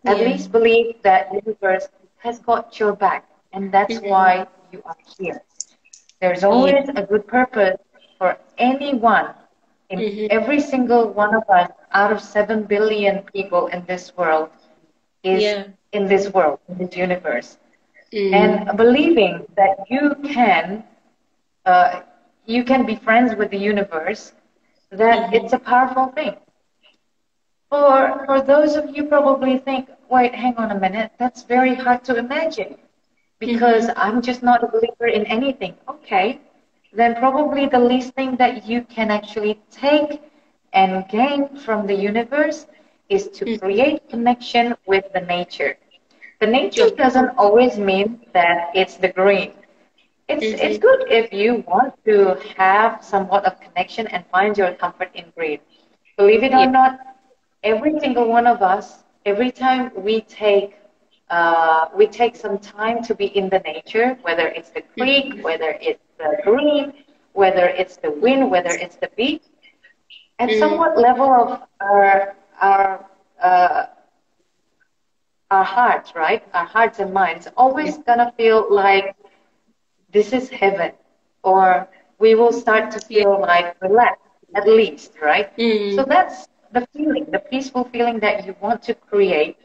at Yeah. least believe that the universe has got your back and that's why you are here there's always a good purpose for anyone in Mhm. every single one of us out of 7 billion people in this world is Yeah. in this world in this universe Mm. and believing that you can uh, you can be friends with the universe that Mhm. it's a powerful thing for for those of you probably think wait hang on a minute that's very hard to imagine. Because i'm just not a believer in anything. Okay then probably the least thing that you can actually take and gain from the universe is to Mhm. create connection with the nature. The nature doesn't always mean that it's the green. It's Mhm. it's good if you want to have somewhat of connection and find your comfort in green. Believe it or Yeah. not every single one of us, every time we take uh, we take some time to be in the nature, whether it's the creek, whether it's the green, whether it's the wind, whether it's the beach, at Mm. somewhat level of our our uh, our hearts, right? Our hearts and minds always gonna feel like this is heaven, or we will start to feel like relaxed, at least, right? Mm. So that's the feeling, the peaceful feeling that you want to create.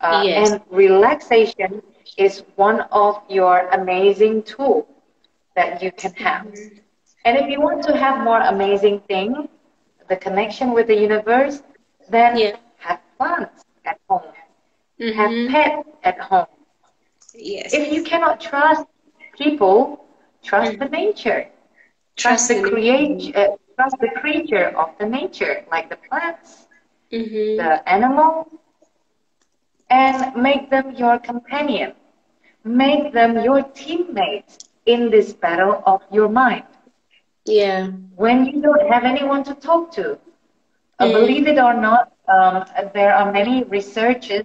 Uh, yes. And relaxation is one of your amazing tools that you can have. And if you want to have more amazing things, the connection with the universe, then yeah. have plants at home, mm-hmm. have pets at home. Yes. If you cannot trust people, trust mm-hmm. the nature. Trust, trust the create, uh, trust the creature of the nature, like the plants, mm-hmm. the animals, and make them your companion. Make them your teammates in this battle of your mind. Yeah. When you don't have anyone to talk to, uh, mm. believe it or not, um, there are many researches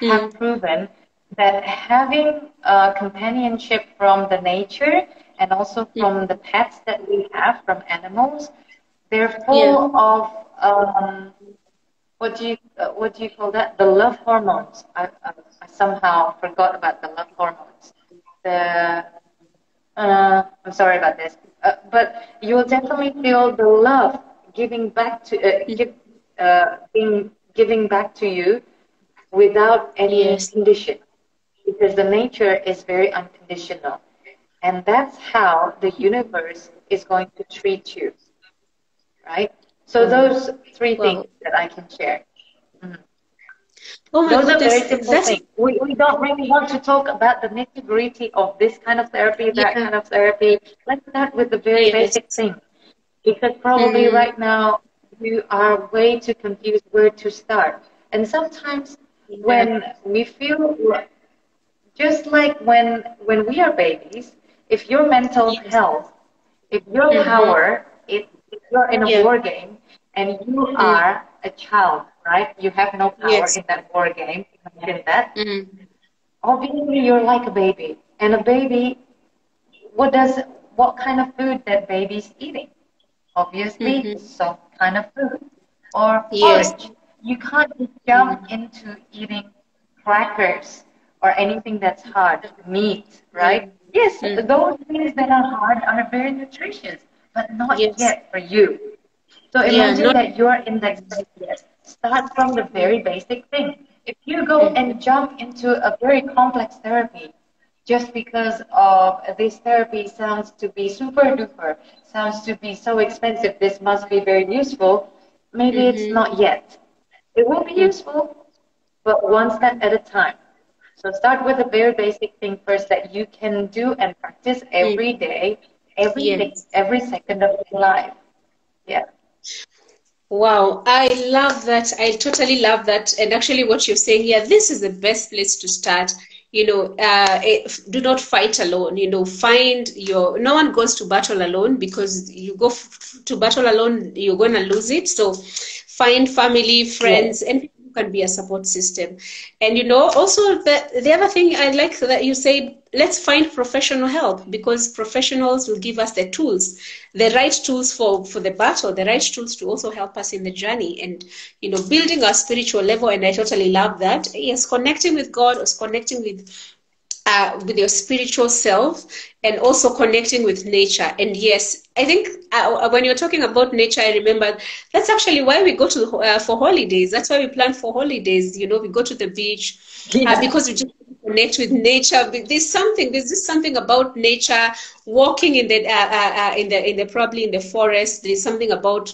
mm. have proven that having uh, companionship from the nature and also from mm. the pets that we have from animals, they're full yeah. of um, what do you uh, what do you call that? The love hormones. I, I, I somehow forgot about the love hormones. The uh, I'm sorry about this, uh, but you will definitely feel the love giving back to uh, give, uh, being giving back to you without any yes. condition, because the nature is very unconditional, and that's how the universe is going to treat you, right? So mm-hmm. those three well, things that I can share. Mm-hmm. Oh my Those goodness. are very simple That's... things. We, we don't really want to talk about the nitty gritty of this kind of therapy, that yeah. kind of therapy. Let's start with the very yes. basic thing. Because probably mm-hmm. right now you are way too confused where to start. And sometimes yeah. when we feel just like when when we are babies, if your mental yes. health, if your mm-hmm. power, if, if you're in a yeah. war game and you mm-hmm. are a child right? You have no power yes. in that war game. Imagine that. Mm-hmm. Obviously, you're like a baby, and a baby. What does what kind of food that baby's eating? Obviously, mm-hmm. soft kind of food or yes. porridge. You can't jump mm-hmm. into eating crackers or anything that's hard, meat, right? Mm-hmm. Yes, mm-hmm. those things that are hard are very nutritious, but not yes. yet for you. So imagine yeah, not- that you're in that yes, Start from the very basic thing. If you go and jump into a very complex therapy, just because of this therapy sounds to be super duper, sounds to be so expensive, this must be very useful, maybe mm-hmm. it's not yet. It will be useful, but one step at a time. So start with a very basic thing first that you can do and practice every mm. every yes. day, every second of your life. Yeah. Wow, I love that. I totally love that. And actually, what you're saying here, this is the best place to start. You know, uh, eh, do not fight alone. You know, find your. No one goes to battle alone because you go f- to battle alone, you're going to lose it. So, find family, friends, yeah. and can be a support system. And you know, also the the other thing I like that you said, let's find professional help because professionals will give us the tools, the right tools for for the battle, the right tools to also help us in the journey, and you know, building our spiritual level. And I totally love that. Yes, connecting with God, or connecting with uh, with your spiritual self and also connecting with nature. And yes, I think uh, when you're talking about nature, I remember that's actually why we go to uh, for holidays. That's why we plan for holidays. You know, we go to the beach uh, yeah. because we just connect with nature. There's something. There's just something about nature. Walking in the uh, uh, in the in the probably in the forest. There's something about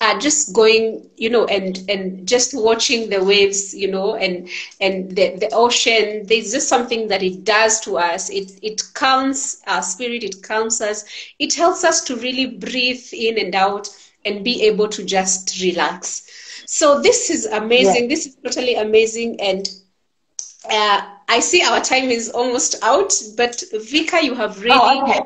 uh, just going, you know, and and just watching the waves, you know, and and the, the ocean. There's just something that it does to us. It it calms our spirit. It calms us. It helps us to really breathe in and out and be able to just relax. So this is amazing. Yeah. This is totally amazing, and uh, I see our time is almost out, but Vika, you have really oh, okay.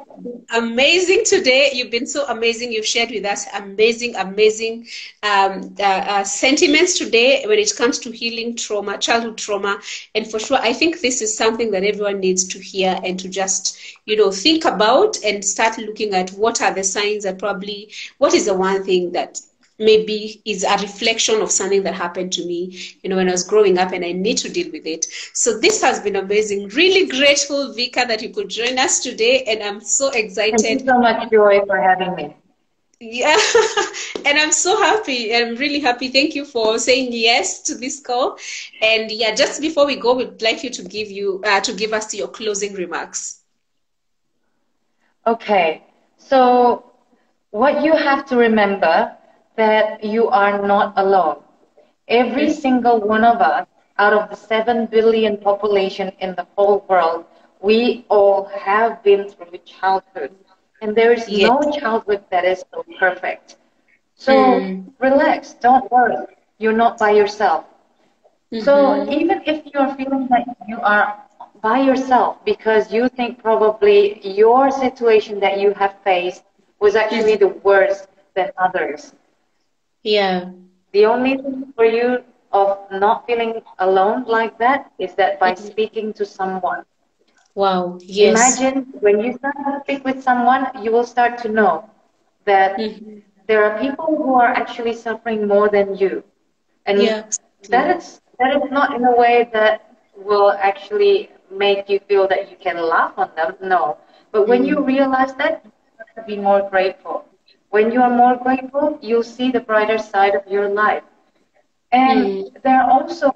amazing today. You've been so amazing. You've shared with us amazing, amazing um, uh, uh, sentiments today when it comes to healing trauma, childhood trauma. And for sure, I think this is something that everyone needs to hear and to just, you know, think about and start looking at what are the signs that probably, what is the one thing that maybe is a reflection of something that happened to me, you know, when I was growing up and I need to deal with it. So this has been amazing. Really grateful, Vika, that you could join us today. And I'm so excited. Thank you so much, Joy, for having me. Yeah, and I'm so happy. I'm really happy. Thank you for saying yes to this call. And yeah, just before we go, we'd like you to give you uh, to give us your closing remarks. Okay, so what you have to remember that you are not alone. Every single one of us, out of the seven billion population in the whole world, we all have been through childhood and there is yes. no childhood that is so perfect. So mm. relax, don't worry. You're not by yourself. Mm-hmm. So even if you're feeling like you are by yourself because you think probably your situation that you have faced was actually the worst than others. Yeah. The only thing for you of not feeling alone like that is that by mm-hmm. speaking to someone Wow. Yes. Imagine when you start to speak with someone, you will start to know that mm-hmm. there are people who are actually suffering more than you. And yeah. that is that is not in a way that will actually make you feel that you can laugh on them. No. But when mm. you realize that, you have to be more grateful. When you are more grateful, you'll see the brighter side of your life. And mm. there are also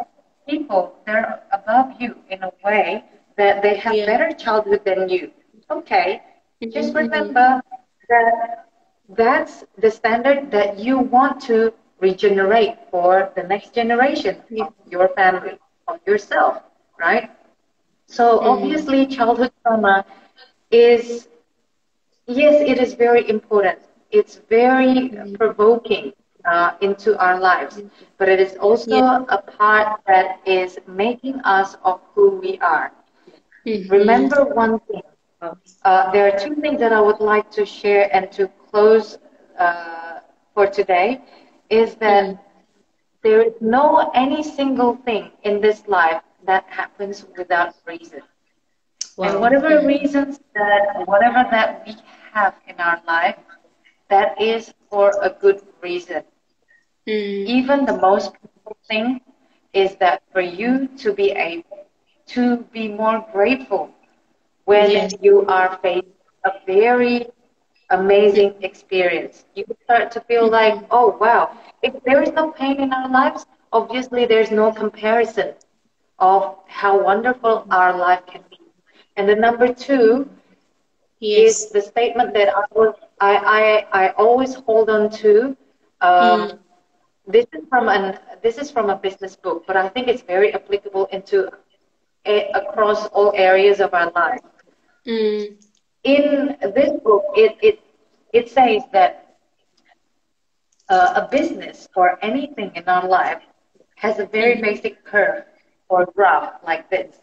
people that are above you in a way that they have yeah. better childhood than you. Okay, mm-hmm. just remember that that's the standard that you want to regenerate for the next generation of your family, of yourself, right? So mm-hmm. obviously, childhood trauma is, yes, it is very important. It's very mm-hmm. provoking uh, into our lives, but it is also yeah. a part that is making us of who we are. Mm-hmm. Remember one thing. Uh, there are two things that I would like to share and to close uh, for today is that mm. there is no any single thing in this life that happens without reason. Wow. And whatever mm. reasons that whatever that we have in our life, that is for a good reason. Mm. Even the most beautiful thing is that for you to be able to be more grateful when yes. you are facing a very amazing experience. You start to feel like, oh wow, if there is no pain in our lives, obviously there's no comparison of how wonderful our life can be. And the number two yes. is the statement that I, was, I, I, I always hold on to. Um, mm. This is from an this is from a business book, but I think it's very applicable into across all areas of our life. Mm. In this book, it, it, it says that uh, a business or anything in our life has a very mm-hmm. basic curve or graph like this.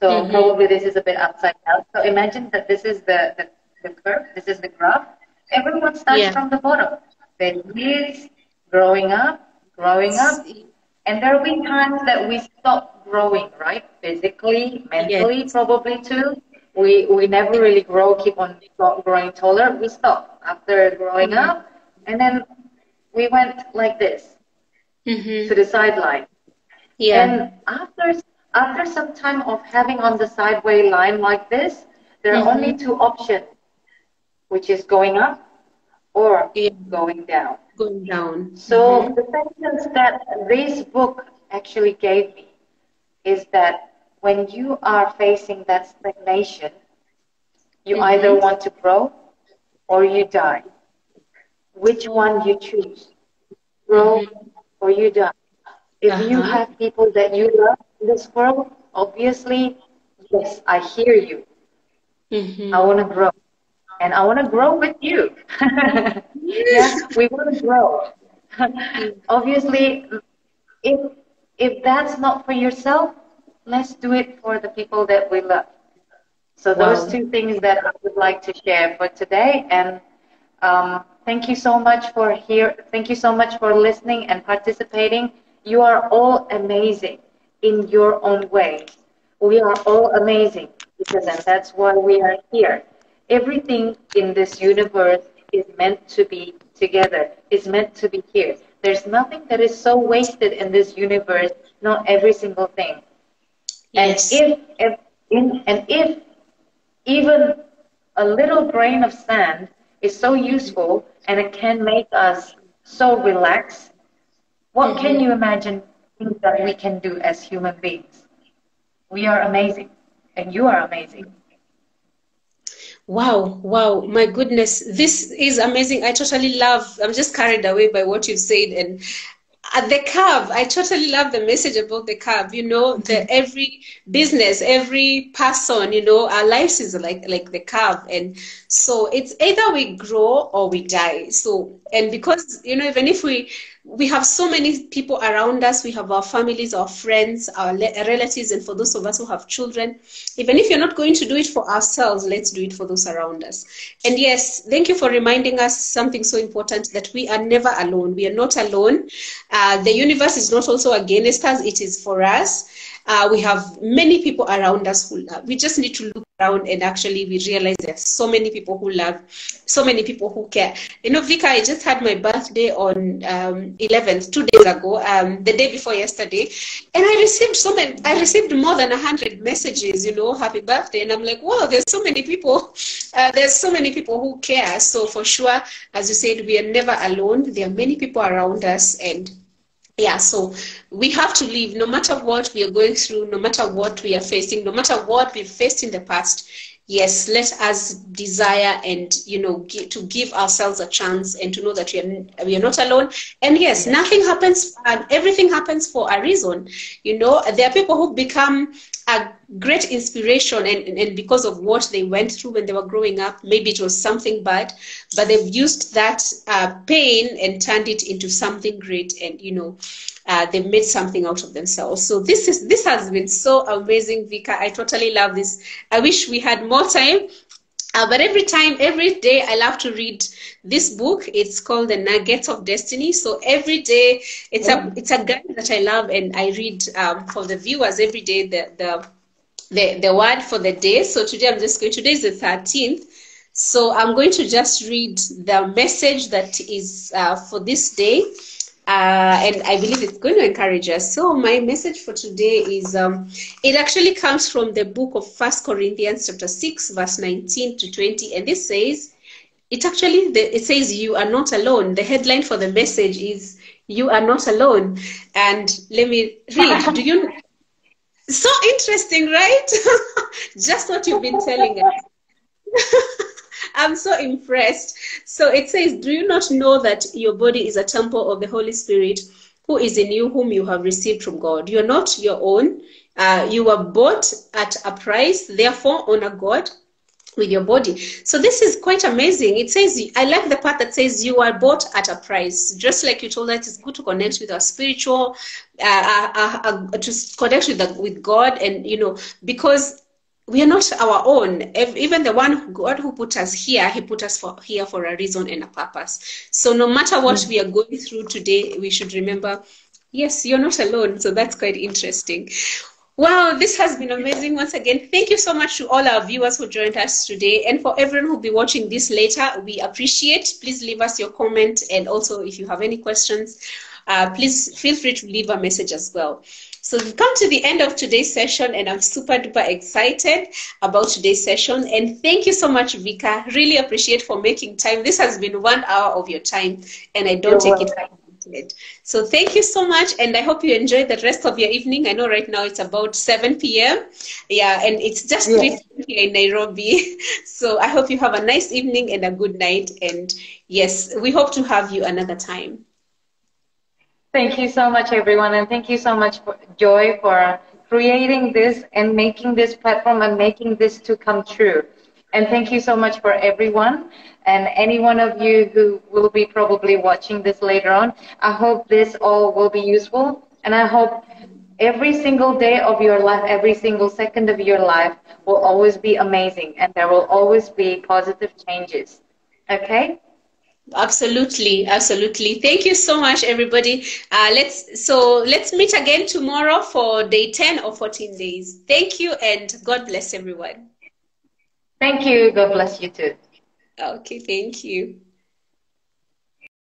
So mm-hmm. probably this is a bit upside down. So imagine that this is the, the, the curve, this is the graph. Everyone starts yeah. from the bottom. Then years growing up, growing up, and there will be times that we stop growing, right? Physically, mentally, yes. probably too. We we never really grow, keep on growing taller. We stop after growing mm-hmm. up, and then we went like this mm-hmm. to the sideline. Yeah. And after after some time of having on the sideway line like this, there are mm-hmm. only two options, which is going up or yeah. going down going down. So mm-hmm. the sentence that this book actually gave me is that when you are facing that stagnation, you mm-hmm. either want to grow or you die. Which one you choose? Grow mm-hmm. or you die. If uh-huh. you have people that you love in this world, obviously, yes, I hear you. Mm-hmm. I want to grow and I want to grow with you. yeah, we want to grow. Obviously, if if that's not for yourself, let's do it for the people that we love. So those wow. two things that I would like to share for today, and um, thank you so much for here. Thank you so much for listening and participating. You are all amazing in your own way. We are all amazing because, and that's why we are here everything in this universe is meant to be together, is meant to be here. There's nothing that is so wasted in this universe, not every single thing. Yes. And if, if in, and if even a little grain of sand is so useful and it can make us so relaxed. What mm-hmm. can you imagine things that we can do as human beings? We are amazing, and you are amazing. Wow, wow, my goodness, this is amazing. I totally love, I'm just carried away by what you've said. And at the curve, I totally love the message about the curve. You know, the mm-hmm. every business, every person, you know, our lives is like like the curve. And so it's either we grow or we die. So and because, you know, even if we we have so many people around us. We have our families, our friends, our relatives, and for those of us who have children, even if you're not going to do it for ourselves, let's do it for those around us. And yes, thank you for reminding us something so important that we are never alone. We are not alone. Uh, the universe is not also against us, it is for us. Uh, we have many people around us who love. We just need to look around and actually we realize there's so many people who love, so many people who care. You know, Vika, I just had my birthday on um, 11th, two days ago, um, the day before yesterday, and I received so many. I received more than hundred messages. You know, happy birthday, and I'm like, wow, there's so many people. Uh, there's so many people who care. So for sure, as you said, we are never alone. There are many people around us, and yeah so we have to live no matter what we are going through no matter what we are facing no matter what we've faced in the past yes let us desire and you know give, to give ourselves a chance and to know that we are, we are not alone. And yes nothing happens and everything happens for a reason. You know there are people who become a great inspiration and, and because of what they went through when they were growing up maybe it was something bad but they've used that uh, pain and turned it into something great and you know uh, they've made something out of themselves. So this is this has been so amazing, Vika. I totally love this. I wish we had more time. Uh, but every time, every day, I love to read this book. It's called The Nuggets of Destiny. So every day, it's a it's a guide that I love, and I read um, for the viewers every day the the the, the word for the day. So today, I'm just going. Today is the thirteenth. So I'm going to just read the message that is uh, for this day. Uh, and I believe it's going to encourage us. So my message for today is um, it actually comes from the book of First Corinthians chapter six, verse nineteen to twenty, and this says, it actually it says you are not alone. The headline for the message is you are not alone, and let me read. Do you? So interesting, right? Just what you've been telling us. I'm so impressed. So it says, Do you not know that your body is a temple of the Holy Spirit who is in you, whom you have received from God? You're not your own. Uh, you were bought at a price. Therefore, honor God with your body. So this is quite amazing. It says, I like the part that says you are bought at a price. Just like you told us, it's good to connect with our spiritual, uh, uh, uh, uh to connect with, the, with God. And, you know, because we are not our own. Even the one God who put us here, He put us for, here for a reason and a purpose. So no matter what mm. we are going through today, we should remember, yes, you're not alone. So that's quite interesting. Wow, this has been amazing once again. Thank you so much to all our viewers who joined us today. And for everyone who'll be watching this later, we appreciate. Please leave us your comment. And also, if you have any questions, uh, please feel free to leave a message as well. So we've come to the end of today's session and I'm super duper excited about today's session. And thank you so much, Vika. Really appreciate for making time. This has been one hour of your time and I don't You're take welcome. it for granted. So thank you so much. And I hope you enjoy the rest of your evening. I know right now it's about 7 p.m. Yeah, and it's just yeah. 3 here in Nairobi. So I hope you have a nice evening and a good night. And yes, we hope to have you another time. Thank you so much, everyone, and thank you so much, for, Joy, for creating this and making this platform and making this to come true. And thank you so much for everyone and any one of you who will be probably watching this later on. I hope this all will be useful, and I hope every single day of your life, every single second of your life will always be amazing, and there will always be positive changes. Okay? Absolutely, absolutely. Thank you so much, everybody. Uh, let's so let's meet again tomorrow for day ten or fourteen days. Thank you, and God bless everyone. Thank you. God bless you too. Okay, thank you.